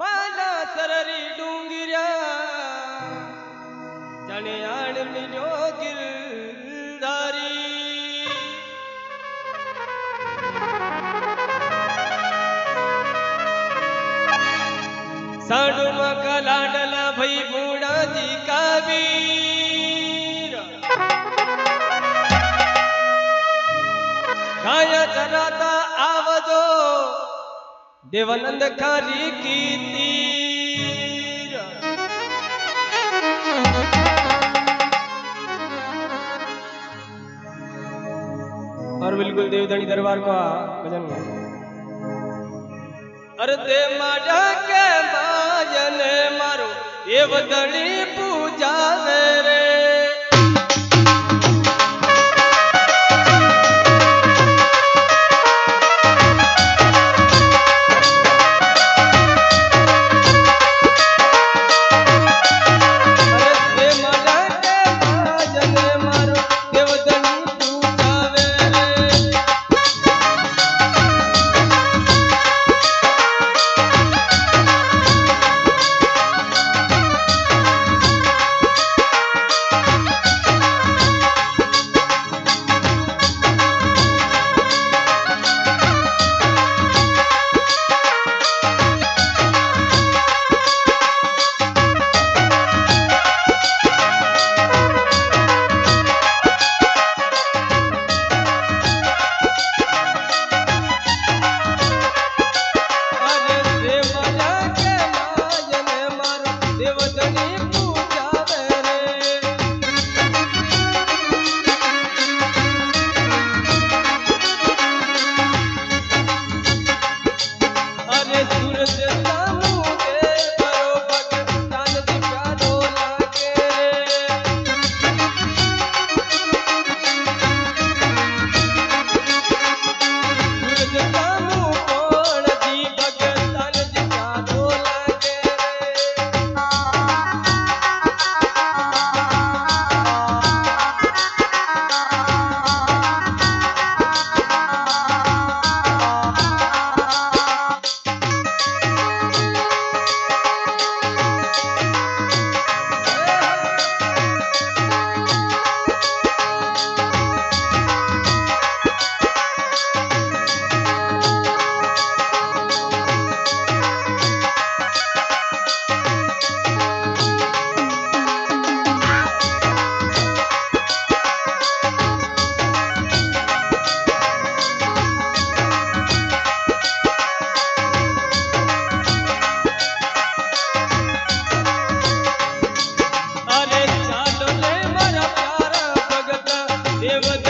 ಮಾಲಾ ಸರರಿ ಡೂಂಗಿರ್ಯಾ ಜನೆಯಾಣ ಮಿಲ್ಯೋ ಗಿಲ್ದಾರಿ ಸಾಡು ಮಕ್ಕಳಾಡಲ ಭೈ ಮೂಡಾದಿ ಕಾವಿ ಗಾಯ देवानंद खारी की तीर और बिल्कुल देवधनी दरबार का भजन अरे माजा के माजन मारो देवधनी देवता